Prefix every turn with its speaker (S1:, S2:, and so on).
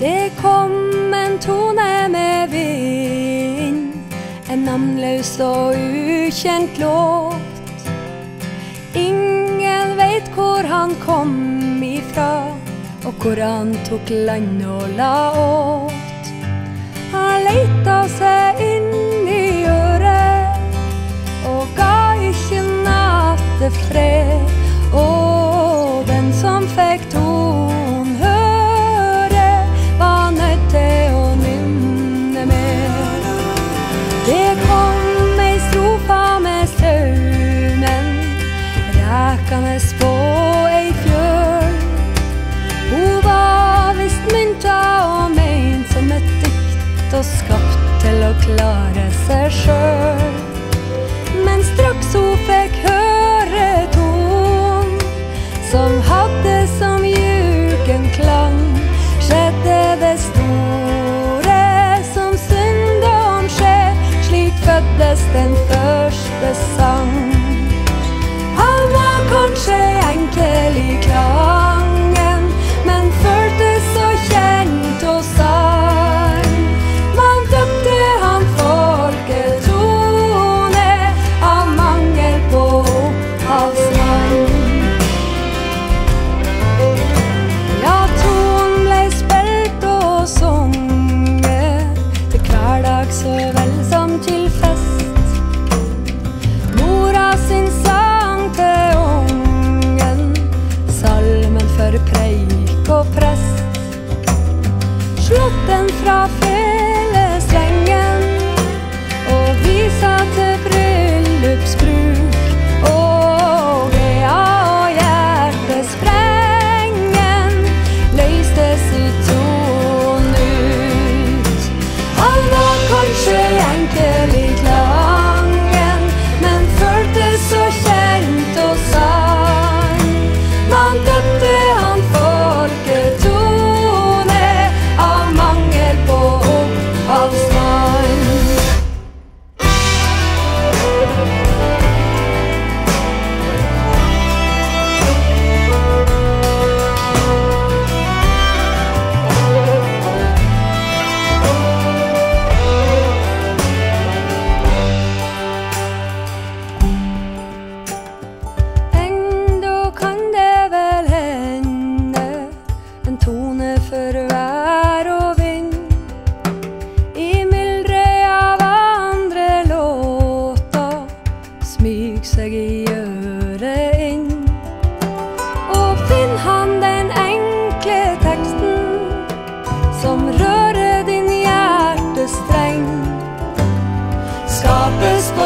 S1: Det kom en tone med vind, en navnløs og ukjent låt. Ingen veit hvor han kom ifra, og hvor han tok land og la åt. Han leita seg å klare seg sjøl. Men straks hun fikk høre ton som hadde som ljuken klang, skjedde det store som syndom skjer. Slik føddes den første sang. survive. purpose.